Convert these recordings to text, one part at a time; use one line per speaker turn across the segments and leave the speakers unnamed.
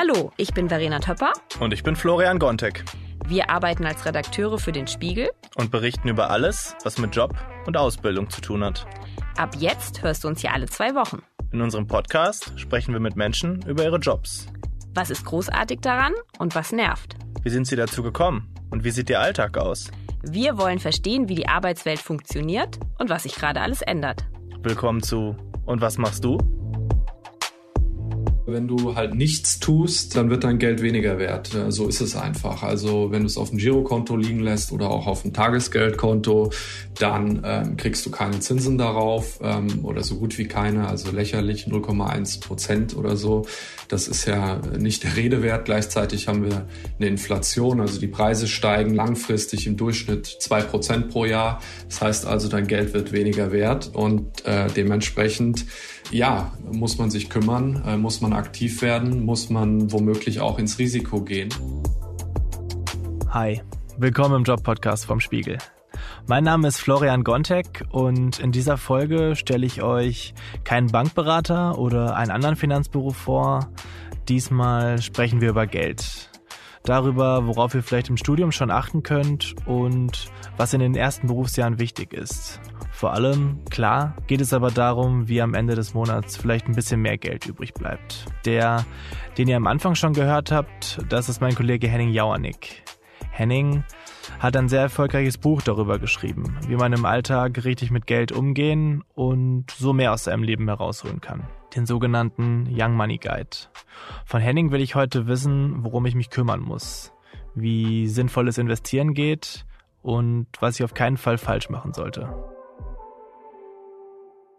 Hallo, ich bin Verena Töpper.
Und ich bin Florian Gontek.
Wir arbeiten als Redakteure für den Spiegel
und berichten über alles, was mit Job und Ausbildung zu tun hat.
Ab jetzt hörst du uns hier alle zwei Wochen.
In unserem Podcast sprechen wir mit Menschen über ihre Jobs.
Was ist großartig daran und was nervt?
Wie sind sie dazu gekommen und wie sieht ihr Alltag aus?
Wir wollen verstehen, wie die Arbeitswelt funktioniert und was sich gerade alles ändert.
Willkommen zu Und was machst du?
Wenn du halt nichts tust, dann wird dein Geld weniger wert. So ist es einfach. Also wenn du es auf dem Girokonto liegen lässt oder auch auf dem Tagesgeldkonto, dann ähm, kriegst du keine Zinsen darauf ähm, oder so gut wie keine, also lächerlich 0,1 Prozent oder so. Das ist ja nicht der Rede wert. Gleichzeitig haben wir eine Inflation, also die Preise steigen langfristig im Durchschnitt zwei Prozent pro Jahr. Das heißt also, dein Geld wird weniger wert und äh, dementsprechend ja, muss man sich kümmern, äh, muss man aktiv werden, muss man womöglich auch ins Risiko gehen.
Hi, willkommen im Job-Podcast vom Spiegel. Mein Name ist Florian Gontek und in dieser Folge stelle ich euch keinen Bankberater oder einen anderen Finanzberuf vor. Diesmal sprechen wir über Geld. Darüber, worauf ihr vielleicht im Studium schon achten könnt und was in den ersten Berufsjahren wichtig ist. Vor allem, klar, geht es aber darum, wie am Ende des Monats vielleicht ein bisschen mehr Geld übrig bleibt. Der, den ihr am Anfang schon gehört habt, das ist mein Kollege Henning Jauernick. Henning hat ein sehr erfolgreiches Buch darüber geschrieben, wie man im Alltag richtig mit Geld umgehen und so mehr aus seinem Leben herausholen kann. Den sogenannten Young Money Guide. Von Henning will ich heute wissen, worum ich mich kümmern muss, wie sinnvolles Investieren geht und was ich auf keinen Fall falsch machen sollte.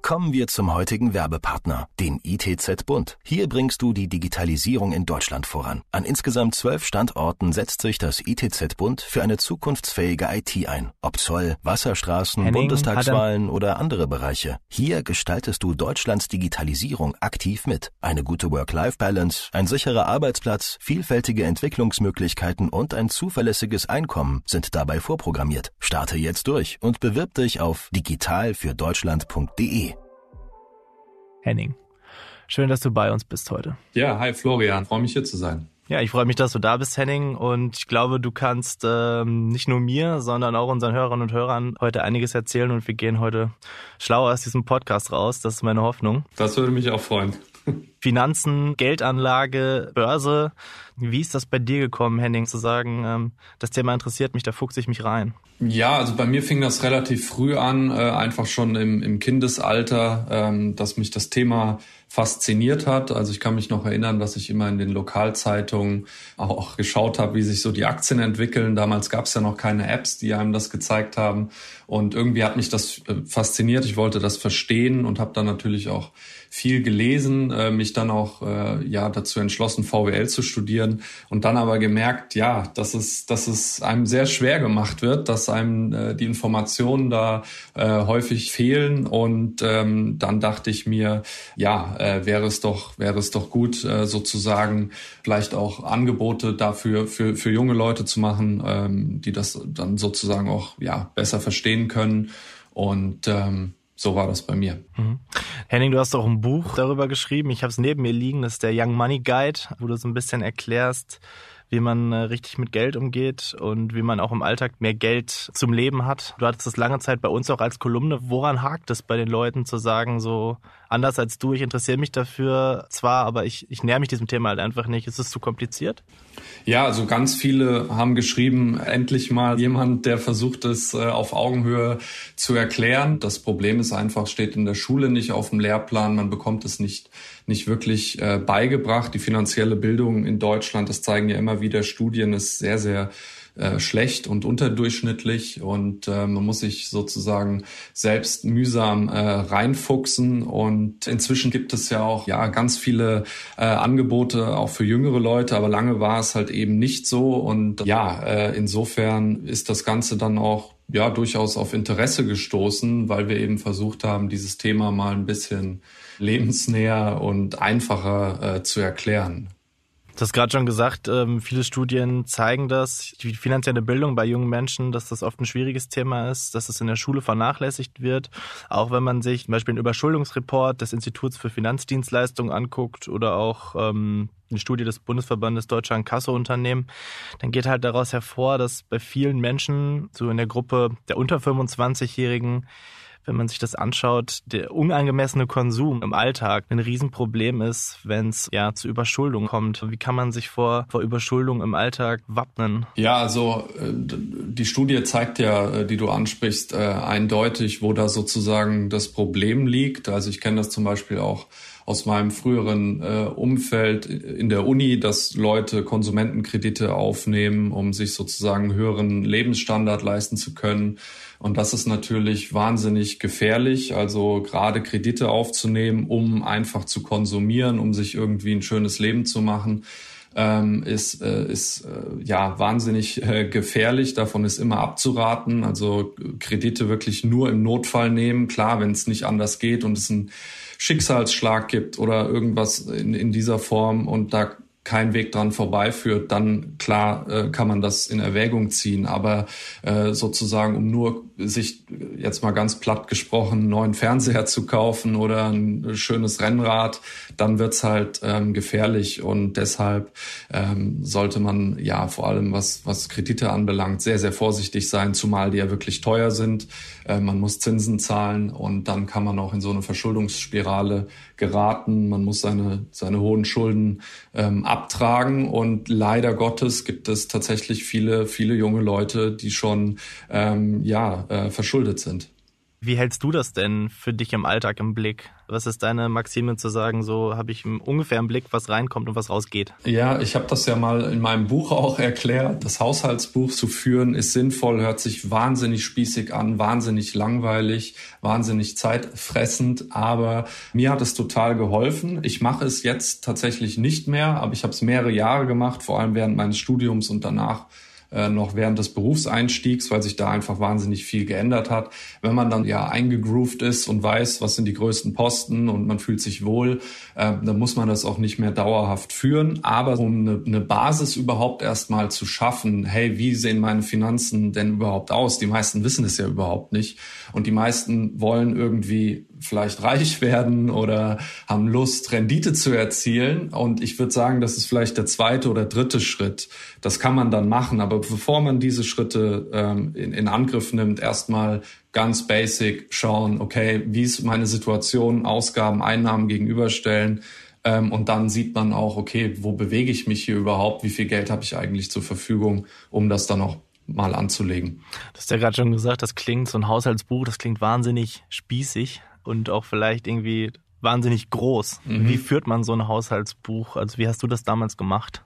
Kommen wir zum heutigen Werbepartner, den ITZ Bund. Hier bringst du die Digitalisierung in Deutschland voran. An insgesamt zwölf Standorten setzt sich das ITZ Bund für eine zukunftsfähige IT ein. Ob Zoll, Wasserstraßen, Henning, Bundestagswahlen oder andere Bereiche. Hier gestaltest du Deutschlands Digitalisierung aktiv mit. Eine gute Work-Life-Balance, ein sicherer Arbeitsplatz, vielfältige Entwicklungsmöglichkeiten und ein zuverlässiges Einkommen sind dabei vorprogrammiert. Starte jetzt durch und bewirb dich auf digitalfürdeutschland.de.
Henning. Schön, dass du bei uns bist heute.
Ja, hi Florian, freue mich hier zu sein.
Ja, ich freue mich, dass du da bist, Henning. Und ich glaube, du kannst ähm, nicht nur mir, sondern auch unseren Hörerinnen und Hörern heute einiges erzählen. Und wir gehen heute schlauer aus diesem Podcast raus. Das ist meine Hoffnung.
Das würde mich auch freuen.
Finanzen, Geldanlage, Börse. Wie ist das bei dir gekommen, Henning, zu sagen, ähm, das Thema interessiert mich, da fuchse ich mich rein?
Ja, also bei mir fing das relativ früh an, äh, einfach schon im, im Kindesalter, ähm, dass mich das Thema fasziniert hat. Also ich kann mich noch erinnern, dass ich immer in den Lokalzeitungen auch geschaut habe, wie sich so die Aktien entwickeln. Damals gab es ja noch keine Apps, die einem das gezeigt haben. Und irgendwie hat mich das äh, fasziniert. Ich wollte das verstehen und habe dann natürlich auch viel gelesen, äh, mich dann auch äh, ja dazu entschlossen, VWL zu studieren und dann aber gemerkt, ja, dass es, dass es einem sehr schwer gemacht wird, dass einem äh, die Informationen da äh, häufig fehlen und ähm, dann dachte ich mir, ja, äh, wäre es doch, wäre es doch gut, äh, sozusagen vielleicht auch Angebote dafür für, für junge Leute zu machen, ähm, die das dann sozusagen auch ja besser verstehen können. Und ähm, so war das bei mir. Mhm.
Henning, du hast auch ein Buch darüber geschrieben. Ich habe es neben mir liegen. Das ist der Young Money Guide, wo du so ein bisschen erklärst, wie man äh, richtig mit Geld umgeht und wie man auch im Alltag mehr Geld zum Leben hat. Du hattest das lange Zeit bei uns auch als Kolumne. Woran hakt es bei den Leuten zu sagen, so anders als du, ich interessiere mich dafür zwar, aber ich, ich näher mich diesem Thema halt einfach nicht. Ist es zu kompliziert?
Ja, also ganz viele haben geschrieben, endlich mal jemand, der versucht es äh, auf Augenhöhe zu erklären. Das Problem ist einfach, steht in der Schule nicht auf dem Lehrplan, man bekommt es nicht nicht wirklich äh, beigebracht. Die finanzielle Bildung in Deutschland, das zeigen ja immer wieder Studien, ist sehr, sehr äh, schlecht und unterdurchschnittlich. Und äh, man muss sich sozusagen selbst mühsam äh, reinfuchsen. Und inzwischen gibt es ja auch ja ganz viele äh, Angebote auch für jüngere Leute, aber lange war es halt eben nicht so. Und ja, äh, insofern ist das Ganze dann auch ja durchaus auf Interesse gestoßen, weil wir eben versucht haben, dieses Thema mal ein bisschen lebensnäher und einfacher äh, zu erklären.
Du hast gerade schon gesagt, ähm, viele Studien zeigen das, die finanzielle Bildung bei jungen Menschen, dass das oft ein schwieriges Thema ist, dass es in der Schule vernachlässigt wird. Auch wenn man sich zum Beispiel einen Überschuldungsreport des Instituts für Finanzdienstleistungen anguckt oder auch ähm, eine Studie des Bundesverbandes Deutscher Inkassounternehmen, dann geht halt daraus hervor, dass bei vielen Menschen, so in der Gruppe der unter 25-Jährigen, wenn man sich das anschaut, der unangemessene Konsum im Alltag ein Riesenproblem ist, wenn es ja zu Überschuldung kommt. Wie kann man sich vor, vor Überschuldung im Alltag wappnen?
Ja, also äh, die Studie zeigt ja, äh, die du ansprichst, äh, eindeutig, wo da sozusagen das Problem liegt. Also ich kenne das zum Beispiel auch aus meinem früheren äh, Umfeld in der Uni, dass Leute Konsumentenkredite aufnehmen, um sich sozusagen höheren Lebensstandard leisten zu können. Und das ist natürlich wahnsinnig gefährlich, also gerade Kredite aufzunehmen, um einfach zu konsumieren, um sich irgendwie ein schönes Leben zu machen ähm, ist, äh, ist äh, ja wahnsinnig äh, gefährlich. Davon ist immer abzuraten. Also Kredite wirklich nur im Notfall nehmen. Klar, wenn es nicht anders geht und es ein Schicksalsschlag gibt oder irgendwas in, in dieser Form und da kein Weg dran vorbeiführt, dann klar äh, kann man das in Erwägung ziehen. Aber äh, sozusagen, um nur sich jetzt mal ganz platt gesprochen, einen neuen Fernseher zu kaufen oder ein schönes Rennrad, dann wird's halt ähm, gefährlich. Und deshalb ähm, sollte man ja vor allem, was, was Kredite anbelangt, sehr, sehr vorsichtig sein, zumal die ja wirklich teuer sind. Äh, man muss Zinsen zahlen und dann kann man auch in so eine Verschuldungsspirale geraten. Man muss seine, seine hohen Schulden ähm, abtragen. Und leider Gottes gibt es tatsächlich viele, viele junge Leute, die schon ähm, ja, äh, verschuldet sind.
Wie hältst du das denn für dich im Alltag im Blick? Was ist deine Maxime zu sagen, so habe ich ungefähr im Blick, was reinkommt und was rausgeht?
Ja, ich habe das ja mal in meinem Buch auch erklärt. Das Haushaltsbuch zu führen ist sinnvoll, hört sich wahnsinnig spießig an, wahnsinnig langweilig, wahnsinnig zeitfressend, aber mir hat es total geholfen. Ich mache es jetzt tatsächlich nicht mehr, aber ich habe es mehrere Jahre gemacht, vor allem während meines Studiums und danach äh, noch während des Berufseinstiegs, weil sich da einfach wahnsinnig viel geändert hat. Wenn man dann ja eingegroovt ist und weiß, was sind die größten Posten und man fühlt sich wohl, äh, dann muss man das auch nicht mehr dauerhaft führen. Aber um eine, eine Basis überhaupt erstmal zu schaffen, hey, wie sehen meine Finanzen denn überhaupt aus? Die meisten wissen es ja überhaupt nicht. Und die meisten wollen irgendwie vielleicht reich werden oder haben Lust, Rendite zu erzielen. Und ich würde sagen, das ist vielleicht der zweite oder dritte Schritt. Das kann man dann machen. Aber bevor man diese Schritte ähm, in, in Angriff nimmt, erstmal ganz basic schauen, okay, wie ist meine Situation, Ausgaben, Einnahmen gegenüberstellen. Ähm, und dann sieht man auch, okay, wo bewege ich mich hier überhaupt? Wie viel Geld habe ich eigentlich zur Verfügung, um das dann auch mal anzulegen.
Du hast ja gerade schon gesagt, das klingt so ein Haushaltsbuch, das klingt wahnsinnig spießig und auch vielleicht irgendwie wahnsinnig groß. Mhm. Wie führt man so ein Haushaltsbuch? Also wie hast du das damals gemacht?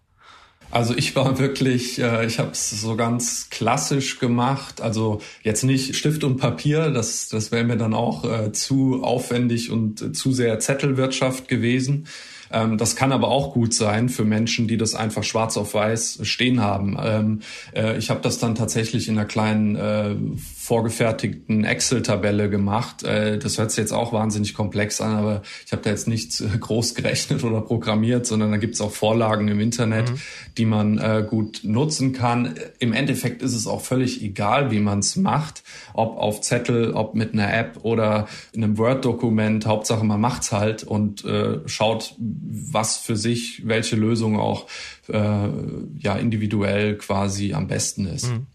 Also ich war wirklich, äh, ich habe es so ganz klassisch gemacht. Also jetzt nicht Stift und Papier, das, das wäre mir dann auch äh, zu aufwendig und äh, zu sehr Zettelwirtschaft gewesen. Ähm, das kann aber auch gut sein für Menschen, die das einfach schwarz auf weiß stehen haben. Ähm, äh, ich habe das dann tatsächlich in einer kleinen äh, vorgefertigten Excel-Tabelle gemacht. Äh, das hört sich jetzt auch wahnsinnig komplex an, aber ich habe da jetzt nichts äh, groß gerechnet oder programmiert, sondern da gibt es auch Vorlagen im Internet, mhm. die man äh, gut nutzen kann. Im Endeffekt ist es auch völlig egal, wie man es macht, ob auf Zettel, ob mit einer App oder in einem Word-Dokument. Hauptsache, man macht's halt und äh, schaut, was für sich, welche Lösung auch äh, ja individuell quasi am besten ist. Mhm.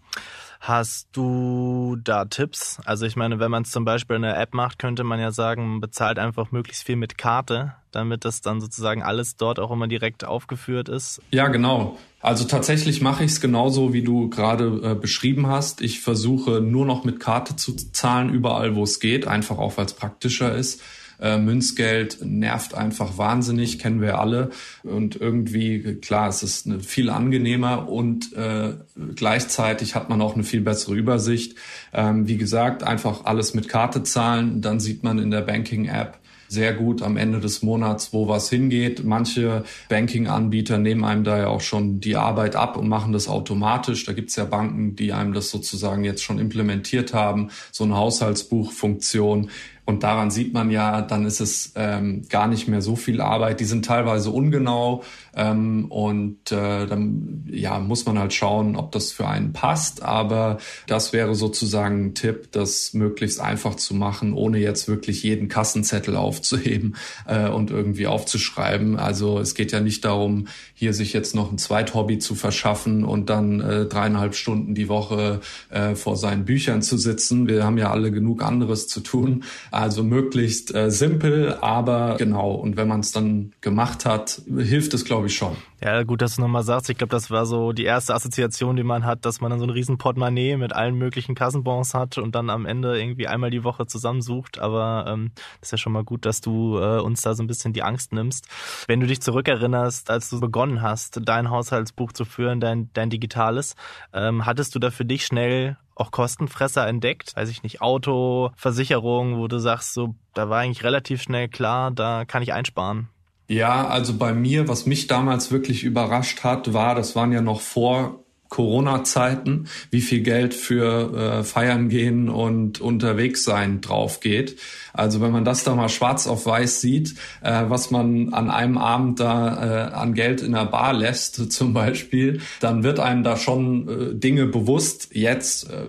Hast du da Tipps? Also ich meine, wenn man es zum Beispiel in der App macht, könnte man ja sagen, man bezahlt einfach möglichst viel mit Karte, damit das dann sozusagen alles dort auch immer direkt aufgeführt ist.
Ja, genau. Also tatsächlich mache ich es genauso, wie du gerade äh, beschrieben hast. Ich versuche nur noch mit Karte zu zahlen, überall wo es geht, einfach auch weil es praktischer ist. Äh, Münzgeld nervt einfach wahnsinnig, kennen wir alle. Und irgendwie, klar, es ist eine, viel angenehmer und äh, gleichzeitig hat man auch eine viel bessere Übersicht. Ähm, wie gesagt, einfach alles mit Karte zahlen, dann sieht man in der Banking-App, sehr gut am Ende des Monats, wo was hingeht. Manche Banking-Anbieter nehmen einem da ja auch schon die Arbeit ab und machen das automatisch. Da gibt's ja Banken, die einem das sozusagen jetzt schon implementiert haben, so eine Haushaltsbuchfunktion. Und daran sieht man ja, dann ist es ähm, gar nicht mehr so viel Arbeit. Die sind teilweise ungenau ähm, und äh, dann ja muss man halt schauen, ob das für einen passt. Aber das wäre sozusagen ein Tipp, das möglichst einfach zu machen, ohne jetzt wirklich jeden Kassenzettel aufzuheben äh, und irgendwie aufzuschreiben. Also es geht ja nicht darum, hier sich jetzt noch ein Zweithobby zu verschaffen und dann äh, dreieinhalb Stunden die Woche äh, vor seinen Büchern zu sitzen. Wir haben ja alle genug anderes zu tun. Also möglichst äh, simpel, aber genau. Und wenn man es dann gemacht hat, hilft es, glaube ich, schon.
Ja, gut, dass du nochmal sagst. Ich glaube, das war so die erste Assoziation, die man hat, dass man dann so ein riesen Portemonnaie mit allen möglichen Kassenbons hat und dann am Ende irgendwie einmal die Woche zusammensucht. Aber ähm, ist ja schon mal gut, dass du äh, uns da so ein bisschen die Angst nimmst. Wenn du dich zurückerinnerst, als du begonnen hast, dein Haushaltsbuch zu führen, dein, dein digitales, ähm, hattest du da für dich schnell auch Kostenfresser entdeckt? Weiß ich nicht, Auto, Versicherung, wo du sagst, so, da war eigentlich relativ schnell klar, da kann ich einsparen.
Ja, also bei mir, was mich damals wirklich überrascht hat, war, das waren ja noch vor Corona-Zeiten, wie viel Geld für äh, Feiern gehen und unterwegs sein drauf geht. Also wenn man das da mal schwarz auf weiß sieht, äh, was man an einem Abend da äh, an Geld in der Bar lässt zum Beispiel, dann wird einem da schon äh, Dinge bewusst. Jetzt äh,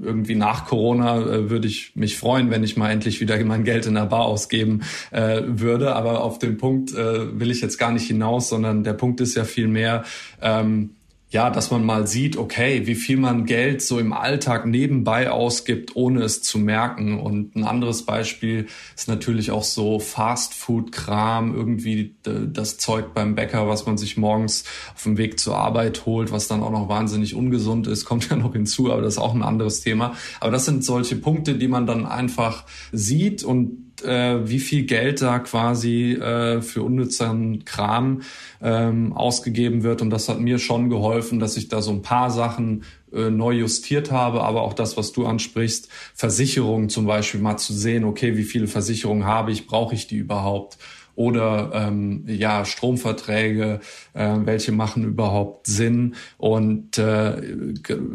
irgendwie nach Corona äh, würde ich mich freuen, wenn ich mal endlich wieder mein Geld in der Bar ausgeben äh, würde. Aber auf den Punkt äh, will ich jetzt gar nicht hinaus, sondern der Punkt ist ja viel mehr, ähm, ja, dass man mal sieht, okay, wie viel man Geld so im Alltag nebenbei ausgibt, ohne es zu merken. Und ein anderes Beispiel ist natürlich auch so Fast-Food-Kram, irgendwie das Zeug beim Bäcker, was man sich morgens auf dem Weg zur Arbeit holt, was dann auch noch wahnsinnig ungesund ist, kommt ja noch hinzu, aber das ist auch ein anderes Thema. Aber das sind solche Punkte, die man dann einfach sieht und äh, wie viel Geld da quasi äh, für unnützen Kram ähm, ausgegeben wird. Und das hat mir schon geholfen, dass ich da so ein paar Sachen äh, neu justiert habe, aber auch das, was du ansprichst, Versicherungen zum Beispiel mal zu sehen, okay, wie viele Versicherungen habe ich, brauche ich die überhaupt? Oder ähm, ja Stromverträge, äh, welche machen überhaupt Sinn und äh,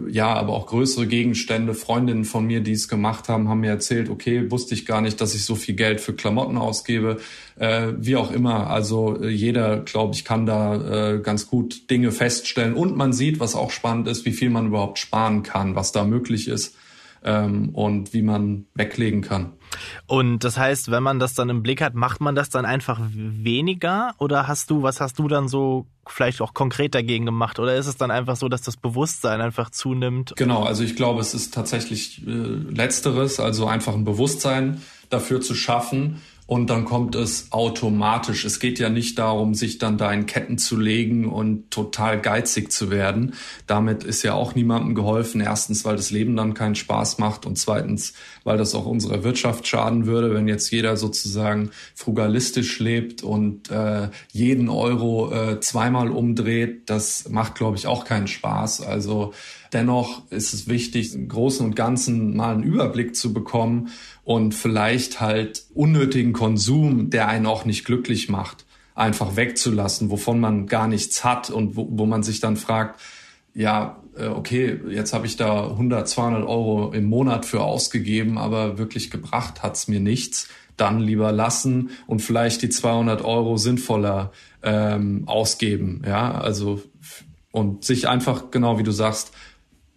ja, aber auch größere Gegenstände. Freundinnen von mir, die es gemacht haben, haben mir erzählt, okay, wusste ich gar nicht, dass ich so viel Geld für Klamotten ausgebe, äh, wie auch immer. Also äh, jeder, glaube ich, kann da äh, ganz gut Dinge feststellen und man sieht, was auch spannend ist, wie viel man überhaupt sparen kann, was da möglich ist ähm, und wie man weglegen kann.
Und das heißt, wenn man das dann im Blick hat, macht man das dann einfach weniger oder hast du, was hast du dann so vielleicht auch konkret dagegen gemacht oder ist es dann einfach so, dass das Bewusstsein einfach zunimmt?
Genau, also ich glaube, es ist tatsächlich äh, letzteres, also einfach ein Bewusstsein dafür zu schaffen und dann kommt es automatisch. Es geht ja nicht darum, sich dann da in Ketten zu legen und total geizig zu werden. Damit ist ja auch niemandem geholfen. Erstens, weil das Leben dann keinen Spaß macht und zweitens, weil das auch unserer Wirtschaft schaden würde, wenn jetzt jeder sozusagen frugalistisch lebt und äh, jeden Euro äh, zweimal umdreht. Das macht, glaube ich, auch keinen Spaß. Also Dennoch ist es wichtig, im Großen und Ganzen mal einen Überblick zu bekommen und vielleicht halt unnötigen Konsum, der einen auch nicht glücklich macht, einfach wegzulassen, wovon man gar nichts hat und wo, wo man sich dann fragt, ja, äh, okay, jetzt habe ich da 100, 200 Euro im Monat für ausgegeben, aber wirklich gebracht hat's mir nichts. Dann lieber lassen und vielleicht die 200 Euro sinnvoller ähm, ausgeben. Ja, also und sich einfach genau wie du sagst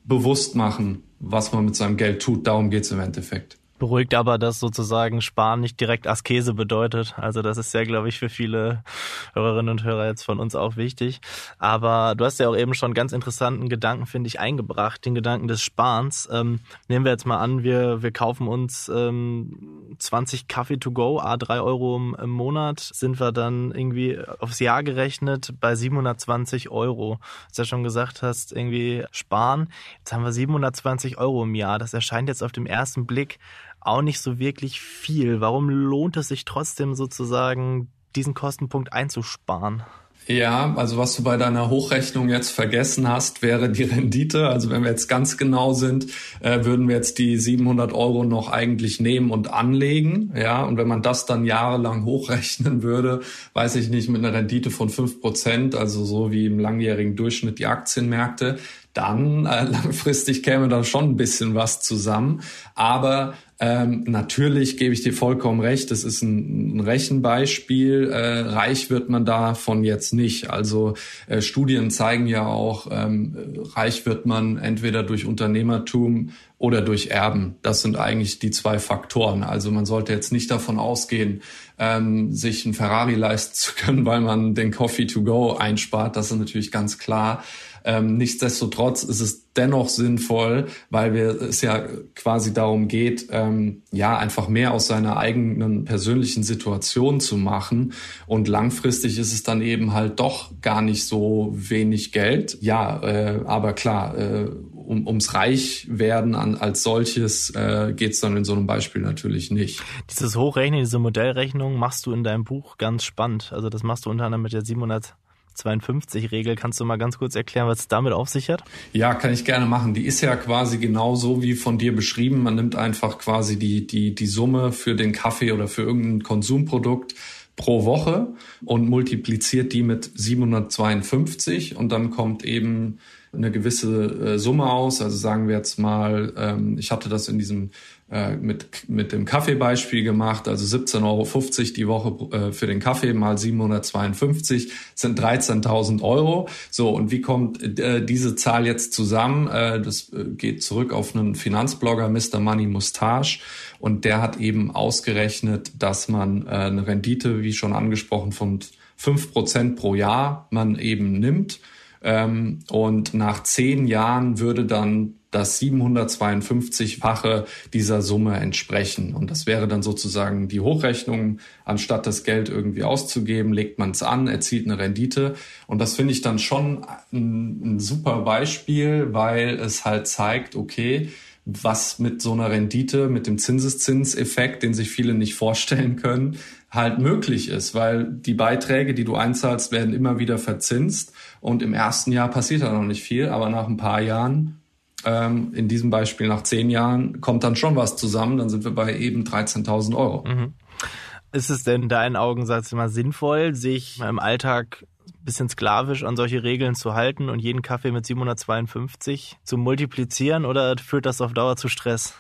bewusst machen, was man mit seinem Geld tut. Darum geht's im Endeffekt.
Beruhigt aber, dass sozusagen Sparen nicht direkt Askese bedeutet. Also das ist ja, glaube ich, für viele Hörerinnen und Hörer jetzt von uns auch wichtig. Aber du hast ja auch eben schon ganz interessanten Gedanken, finde ich, eingebracht, den Gedanken des Sparens. Ähm, nehmen wir jetzt mal an, wir, wir kaufen uns ähm, 20 Kaffee to go, a 3 Euro im, im Monat, sind wir dann irgendwie aufs Jahr gerechnet bei 720 Euro. Was du ja schon gesagt hast, irgendwie sparen. Jetzt haben wir 720 Euro im Jahr. Das erscheint jetzt auf dem ersten Blick auch nicht so wirklich viel. Warum lohnt es sich trotzdem sozusagen, diesen Kostenpunkt einzusparen?
Ja, also was du bei deiner Hochrechnung jetzt vergessen hast, wäre die Rendite. Also wenn wir jetzt ganz genau sind, äh, würden wir jetzt die 700 Euro noch eigentlich nehmen und anlegen. Ja, und wenn man das dann jahrelang hochrechnen würde, weiß ich nicht, mit einer Rendite von fünf Prozent, also so wie im langjährigen Durchschnitt die Aktienmärkte, dann äh, langfristig käme da schon ein bisschen was zusammen. Aber ähm, natürlich gebe ich dir vollkommen recht, das ist ein, ein Rechenbeispiel. Äh, reich wird man davon jetzt nicht. Also äh, Studien zeigen ja auch, ähm, reich wird man entweder durch Unternehmertum oder durch Erben. Das sind eigentlich die zwei Faktoren. Also man sollte jetzt nicht davon ausgehen, ähm, sich ein Ferrari leisten zu können, weil man den Coffee to go einspart. Das ist natürlich ganz klar. Ähm, nichtsdestotrotz ist es dennoch sinnvoll, weil wir es ja quasi darum geht, ähm, ja einfach mehr aus seiner eigenen persönlichen Situation zu machen. Und langfristig ist es dann eben halt doch gar nicht so wenig Geld. Ja, äh, aber klar, äh, um, ums Reichwerden an, als solches äh, geht es dann in so einem Beispiel natürlich nicht.
Dieses Hochrechnen, diese Modellrechnung machst du in deinem Buch ganz spannend. Also das machst du unter anderem mit der 700 52-Regel. Kannst du mal ganz kurz erklären, was es damit auf sich hat?
Ja, kann ich gerne machen. Die ist ja quasi genauso wie von dir beschrieben. Man nimmt einfach quasi die, die, die Summe für den Kaffee oder für irgendein Konsumprodukt pro Woche und multipliziert die mit 752 und dann kommt eben eine gewisse äh, Summe aus. Also sagen wir jetzt mal, ähm, ich hatte das in diesem äh, mit, mit dem Kaffeebeispiel gemacht, also 17,50 Euro die Woche äh, für den Kaffee mal 752 sind 13.000 Euro. So, und wie kommt äh, diese Zahl jetzt zusammen? Äh, das äh, geht zurück auf einen Finanzblogger, Mr. Money Mustache. Und der hat eben ausgerechnet, dass man eine Rendite, wie schon angesprochen, von fünf Prozent pro Jahr man eben nimmt. Ähm, und nach zehn Jahren würde dann das 752-fache dieser Summe entsprechen. Und das wäre dann sozusagen die Hochrechnung. Anstatt das Geld irgendwie auszugeben, legt man es an, erzielt eine Rendite. Und das finde ich dann schon ein, ein super Beispiel, weil es halt zeigt, okay, was mit so einer Rendite, mit dem Zinseszinseffekt, den sich viele nicht vorstellen können, halt möglich ist, weil die Beiträge, die du einzahlst, werden immer wieder verzinst und im ersten Jahr passiert da noch nicht viel, aber nach ein paar Jahren ähm, in diesem Beispiel nach zehn Jahren kommt dann schon was zusammen, dann sind wir bei eben 13.000 Euro. Mhm.
Ist es denn in deinen Augen, sagst du mal, sinnvoll, sich im Alltag bisschen sklavisch an solche Regeln zu halten und jeden Kaffee mit 752 zu multiplizieren oder führt das auf Dauer zu Stress?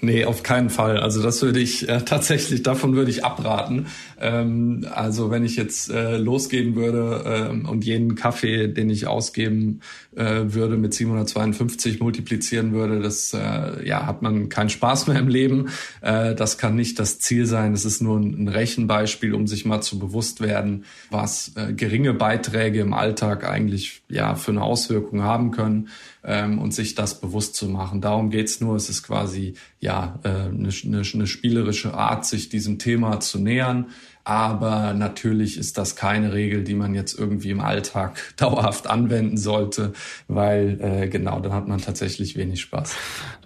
Nee, auf keinen Fall. Also das würde ich äh, tatsächlich, davon würde ich abraten. Ähm, also wenn ich jetzt äh, losgehen würde ähm, und jeden Kaffee, den ich ausgeben äh, würde, mit 752 multiplizieren würde, das äh, ja hat man keinen Spaß mehr im Leben. Äh, das kann nicht das Ziel sein. Es ist nur ein, Rechenbeispiel, um sich mal zu bewusst werden, was äh, geringe Beiträge im Alltag eigentlich ja für eine Auswirkung haben können ähm, und sich das bewusst zu machen. Darum geht's nur. Es ist quasi ja äh, eine, eine, eine spielerische Art, sich diesem Thema zu nähern. Aber natürlich ist das keine Regel, die man jetzt irgendwie im Alltag dauerhaft anwenden sollte, weil äh, genau, dann hat man tatsächlich wenig Spaß.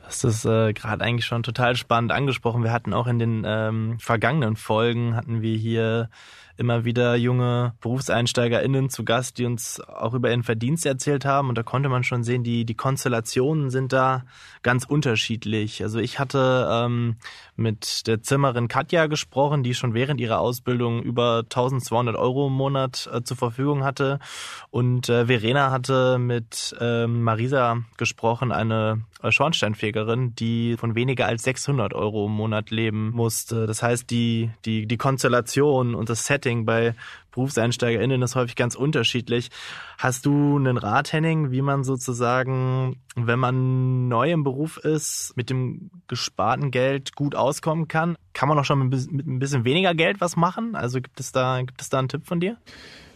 Das ist äh, gerade eigentlich schon total spannend angesprochen. Wir hatten auch in den ähm, vergangenen Folgen hatten wir hier immer wieder junge BerufseinsteigerInnen zu Gast, die uns auch über ihren Verdienst erzählt haben. Und da konnte man schon sehen, die, die Konstellationen sind da ganz unterschiedlich. Also ich hatte ähm, mit der Zimmerin Katja gesprochen, die schon während ihrer Ausbildung über 1200 Euro im Monat äh, zur Verfügung hatte. Und äh, Verena hatte mit äh, Marisa gesprochen, eine Schornsteinfegerin, die von weniger als 600 Euro im Monat leben musste. Das heißt, die, die, die Konstellation und das Setting bei BerufseinsteigerInnen ist häufig ganz unterschiedlich. Hast du einen Rat, Henning, wie man sozusagen, wenn man neu im Beruf ist, mit dem gesparten Geld gut auskommen kann? Kann man auch schon mit ein bisschen weniger Geld was machen? Also gibt es da, gibt es da einen Tipp von dir?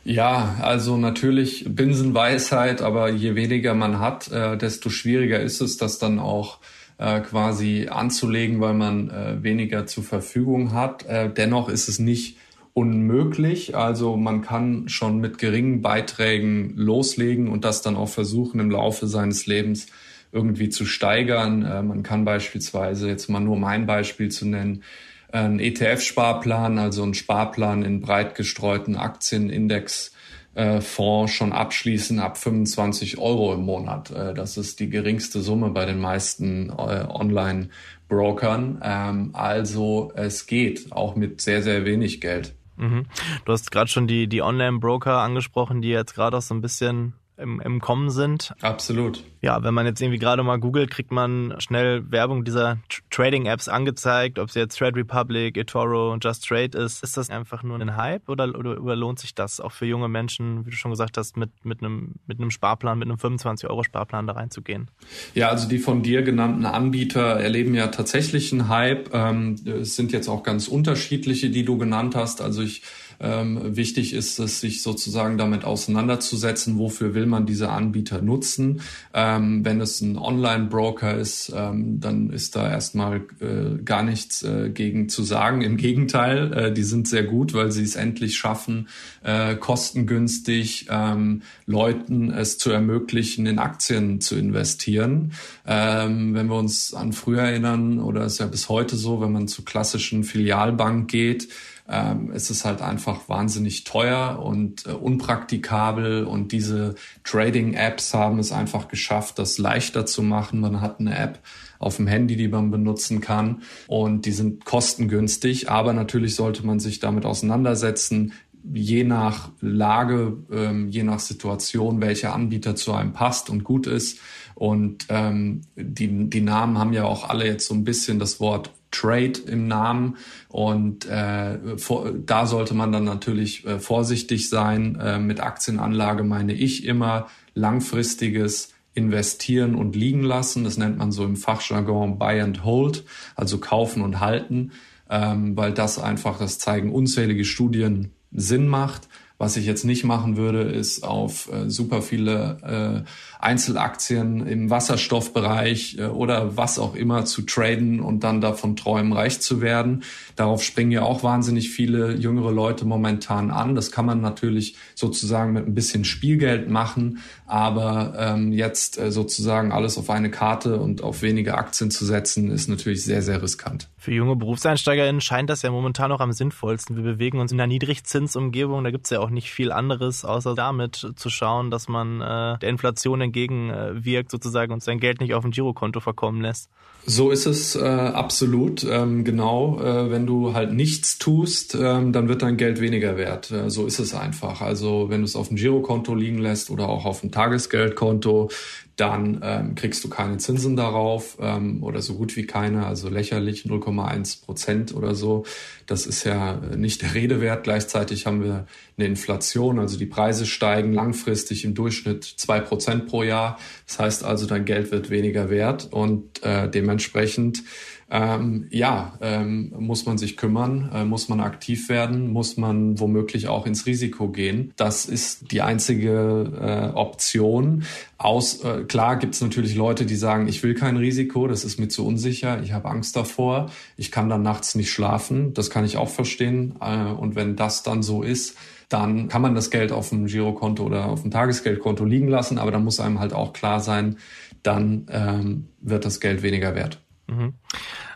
Ja, also natürlich Binsenweisheit, aber je weniger man hat, äh, desto schwieriger ist es, das dann auch äh, quasi anzulegen, weil man äh, weniger zur Verfügung hat. Dennoch ist es nicht unmöglich. Also man kann schon mit geringen Beiträgen loslegen und das dann auch versuchen im Laufe seines Lebens irgendwie zu steigern. Äh, man kann beispielsweise, jetzt mal nur mein Beispiel zu nennen, ein ETF-Sparplan, also ein Sparplan in breit gestreuten Aktienindex äh, Fonds schon abschließen ab 25 Euro im Monat. Äh, das ist die geringste Summe bei den meisten äh, Online-Brokern. Ähm, also es geht auch mit sehr, sehr wenig Geld.
Mhm. Du hast gerade schon die, die Online-Broker angesprochen, die jetzt gerade auch so ein bisschen im, im Kommen sind.
Absolut.
Ja, wenn man jetzt irgendwie gerade mal googelt, kriegt man schnell Werbung dieser Trading-Apps angezeigt, ob es jetzt Trade Republic, eToro, Just Trade ist. Ist das einfach nur ein Hype oder, oder, oder lohnt sich das auch für junge Menschen, wie du schon gesagt hast, mit, mit, einem, mit einem Sparplan, mit einem 25-Euro-Sparplan da reinzugehen?
Ja, also die von dir genannten Anbieter erleben ja tatsächlich einen Hype. Ähm, es sind jetzt auch ganz unterschiedliche, die du genannt hast. Also ich ähm, wichtig ist es, sich sozusagen damit auseinanderzusetzen, wofür will man diese Anbieter nutzen. Ähm, wenn es ein Online-Broker ist, ähm, dann ist da erstmal äh, gar nichts äh, gegen zu sagen. Im Gegenteil, äh, die sind sehr gut, weil sie es endlich schaffen, äh, kostengünstig ähm, Leuten es zu ermöglichen, in Aktien zu investieren. Ähm, wenn wir uns an früher erinnern, oder ist ja bis heute so, wenn man zu klassischen Filialbank geht, ähm, es ist halt einfach wahnsinnig teuer und äh, unpraktikabel und diese Trading-Apps haben es einfach geschafft, das leichter zu machen. Man hat eine App auf dem Handy, die man benutzen kann und die sind kostengünstig, aber natürlich sollte man sich damit auseinandersetzen, je nach Lage, ähm, je nach Situation, welcher Anbieter zu einem passt und gut ist. Und ähm, die, die Namen haben ja auch alle jetzt so ein bisschen das Wort Trade im Namen und äh, vor, da sollte man dann natürlich äh, vorsichtig sein. Äh, mit Aktienanlage meine ich immer langfristiges investieren und liegen lassen. Das nennt man so im Fachjargon Buy and Hold, also kaufen und halten, ähm, weil das einfach, das zeigen unzählige Studien, Sinn macht. Was ich jetzt nicht machen würde, ist auf äh, super viele äh, Einzelaktien im Wasserstoffbereich äh, oder was auch immer zu traden und dann davon träumen, reich zu werden. Darauf springen ja auch wahnsinnig viele jüngere Leute momentan an. Das kann man natürlich sozusagen mit ein bisschen Spielgeld machen, aber ähm, jetzt äh, sozusagen alles auf eine Karte und auf wenige Aktien zu setzen, ist natürlich sehr, sehr riskant.
Für junge BerufseinsteigerInnen scheint das ja momentan auch am sinnvollsten. Wir bewegen uns in einer Niedrigzinsumgebung, da gibt es ja auch nicht viel anderes, außer damit zu schauen, dass man äh, der Inflation entgegenwirkt sozusagen und sein Geld nicht auf ein Girokonto verkommen lässt.
So ist es äh, absolut. Ähm, genau, äh, wenn du halt nichts tust, ähm, dann wird dein Geld weniger wert. Äh, so ist es einfach. Also wenn du es auf dem Girokonto liegen lässt oder auch auf dem Tagesgeldkonto, dann ähm, kriegst du keine Zinsen darauf ähm, oder so gut wie keine, also lächerlich 0,1 Prozent oder so. Das ist ja nicht der Rede wert. Gleichzeitig haben wir eine Inflation, also die Preise steigen langfristig im Durchschnitt zwei Prozent pro Jahr. Das heißt also, dein Geld wird weniger wert und äh, dementsprechend ähm, ja, ähm, muss man sich kümmern, äh, muss man aktiv werden, muss man womöglich auch ins Risiko gehen. Das ist die einzige äh, Option. Aus, äh, klar gibt es natürlich Leute, die sagen, ich will kein Risiko, das ist mir zu unsicher, ich habe Angst davor, ich kann dann nachts nicht schlafen, das kann ich auch verstehen. Äh, und wenn das dann so ist, dann kann man das Geld auf dem Girokonto oder auf dem Tagesgeldkonto liegen lassen, aber dann muss einem halt auch klar sein, dann ähm, wird das Geld weniger wert.
Mhm.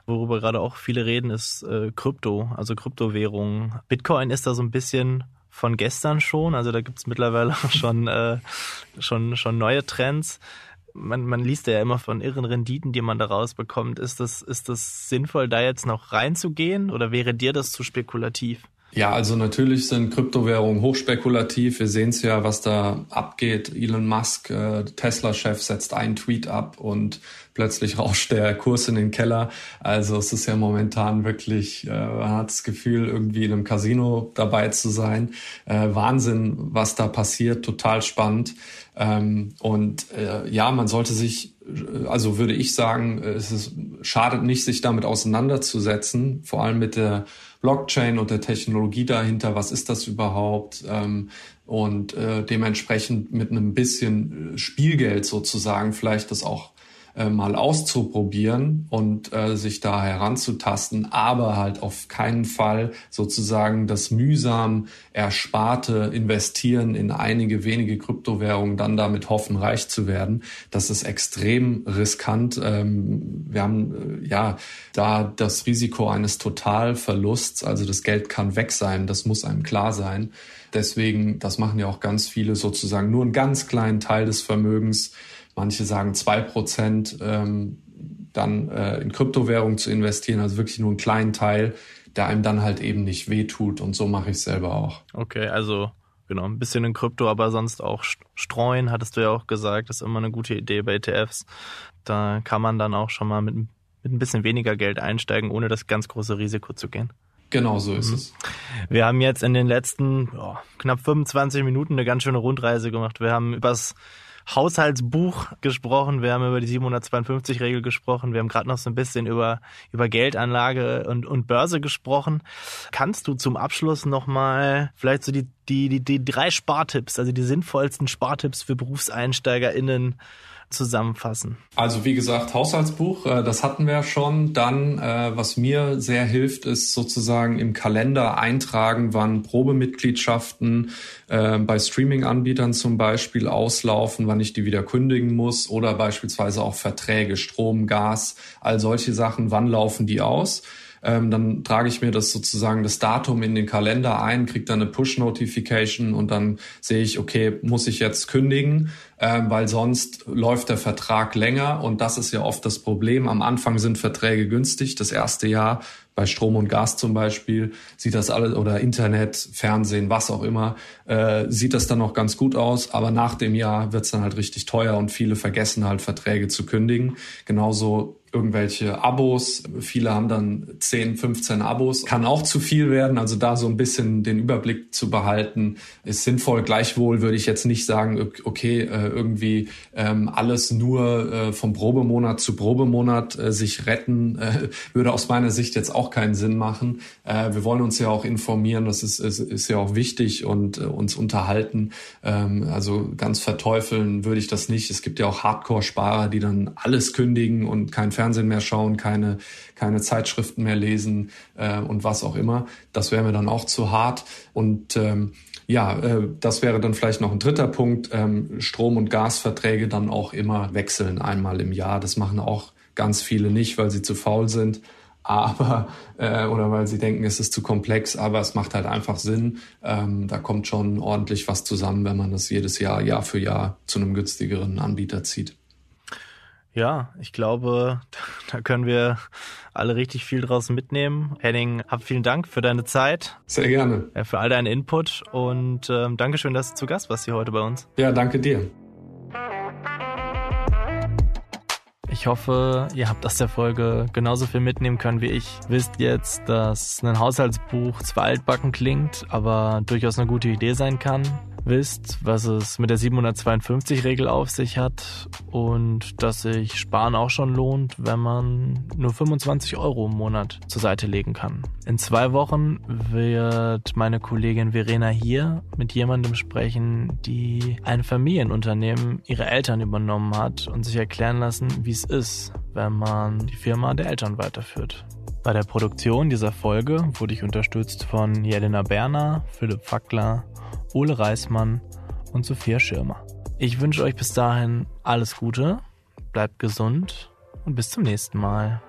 Worüber gerade auch viele reden, ist äh, Krypto, also Kryptowährungen. Bitcoin ist da so ein bisschen von gestern schon, also da gibt's mittlerweile schon, äh, schon, schon neue Trends. Man, man liest ja immer von irren Renditen, die man da rausbekommt. Ist das, ist das sinnvoll, da jetzt noch reinzugehen oder wäre dir das zu spekulativ?
Ja, also natürlich sind Kryptowährungen hochspekulativ. Wir sehen es ja, was da abgeht. Elon Musk, äh, Tesla-Chef, setzt einen Tweet ab und plötzlich rauscht der Kurs in den Keller. Also es ist ja momentan wirklich, äh, man hat das Gefühl, irgendwie in einem Casino dabei zu sein. Äh, Wahnsinn, was da passiert, total spannend. Ähm, und äh, ja, man sollte sich, also würde ich sagen, es ist, schadet nicht, sich damit auseinanderzusetzen, vor allem mit der Blockchain und der Technologie dahinter, was ist das überhaupt? Ähm, und äh, dementsprechend mit einem bisschen Spielgeld sozusagen vielleicht das auch äh, mal auszuprobieren und äh, sich da heranzutasten, aber halt auf keinen Fall sozusagen das mühsam ersparte Investieren in einige wenige Kryptowährungen, dann damit hoffen, reich zu werden. Das ist extrem riskant. Ähm, wir haben äh, ja da das Risiko eines Totalverlusts, also das Geld kann weg sein, das muss einem klar sein. Deswegen, das machen ja auch ganz viele sozusagen nur einen ganz kleinen Teil des Vermögens Manche sagen zwei Prozent ähm, dann äh, in Kryptowährung zu investieren, also wirklich nur einen kleinen Teil, der einem dann halt eben nicht wehtut. Und so mache ich es selber auch.
Okay, also Genau, ein bisschen in Krypto, aber sonst auch streuen, hattest du ja auch gesagt, ist immer eine gute Idee bei ETFs. Da kann man dann auch schon mal mit, mit ein bisschen weniger Geld einsteigen, ohne das ganz große Risiko zu gehen.
Genau so ist mhm. es.
Wir haben jetzt in den letzten oh, knapp 25 Minuten eine ganz schöne Rundreise gemacht. Wir haben übers Haushaltsbuch gesprochen, wir haben über die 752-Regel gesprochen, wir haben gerade noch so ein bisschen über, über Geldanlage und, und Börse gesprochen. Kannst du zum Abschluss nochmal vielleicht so die, die, die, die drei Spartipps, also die sinnvollsten Spartipps für BerufseinsteigerInnen zusammenfassen?
Also wie gesagt, Haushaltsbuch, äh, das hatten wir schon. Dann, äh, was mir sehr hilft, ist sozusagen im Kalender eintragen, wann Probemitgliedschaften äh, bei Streaming-Anbietern zum Beispiel auslaufen, wann ich die wieder kündigen muss oder beispielsweise auch Verträge, Strom, Gas, all solche Sachen, wann laufen die aus ähm, dann trage ich mir das sozusagen das Datum in den Kalender ein, kriege dann eine Push-Notification und dann sehe ich, okay, muss ich jetzt kündigen, ähm, weil sonst läuft der Vertrag länger und das ist ja oft das Problem. Am Anfang sind Verträge günstig, das erste Jahr bei Strom und Gas zum Beispiel sieht das alles oder Internet, Fernsehen, was auch immer, äh, sieht das dann noch ganz gut aus. Aber nach dem Jahr wird es dann halt richtig teuer und viele vergessen halt Verträge zu kündigen. Genauso irgendwelche Abos. Viele haben dann 10, 15 Abos. Kann auch zu viel werden. Also da so ein bisschen den Überblick zu behalten, ist sinnvoll. Gleichwohl würde ich jetzt nicht sagen, okay, äh, irgendwie ähm, alles nur äh, vom Probemonat zu Probemonat äh, sich retten, würde aus meiner Sicht jetzt auch keinen Sinn machen. Wir wollen uns ja auch informieren. Das ist, ist, ist ja auch wichtig und uns unterhalten. Ähm, also ganz verteufeln würde ich das nicht. Es gibt ja auch Hardcore-Sparer, die dann alles kündigen und kein Fernsehen mehr schauen, keine, keine Zeitschriften mehr lesen äh, und was auch immer. Das wäre mir dann auch zu hart. Und ähm, ja, äh, das wäre dann vielleicht noch ein dritter Punkt. Ähm, Strom- und Gasverträge dann auch immer wechseln einmal im Jahr. Das machen auch ganz viele nicht, weil sie zu faul sind aber äh, oder weil sie denken, es ist zu komplex, aber es macht halt einfach Sinn. Ähm, da kommt schon ordentlich was zusammen, wenn man das jedes Jahr, Jahr für Jahr zu einem günstigeren Anbieter zieht.
Ja, ich glaube, da können wir alle richtig viel draus mitnehmen. Henning, hab vielen Dank für deine Zeit.
Sehr gerne.
Für all deinen Input und ähm, Dankeschön, dass du zu Gast warst hier heute bei uns.
Ja, danke dir.
Ich hoffe, ihr habt aus der Folge genauso viel mitnehmen können wie ich. Wisst jetzt, dass ein Haushaltsbuch zwar altbacken klingt, aber durchaus eine gute Idee sein kann wisst, was es mit der 752-Regel auf sich hat und dass sich Sparen auch schon lohnt, wenn man nur 25 Euro im Monat zur Seite legen kann. In zwei Wochen wird meine Kollegin Verena hier mit jemandem sprechen, die ein Familienunternehmen ihre Eltern übernommen hat und sich erklären lassen, wie es ist, wenn man die Firma der Eltern weiterführt. Bei der Produktion dieser Folge wurde ich unterstützt von Jelena Berner, Philipp Fackler Ole Reismann und Sophia Schirmer. Ich wünsche euch bis dahin alles Gute, bleibt gesund und bis zum nächsten Mal.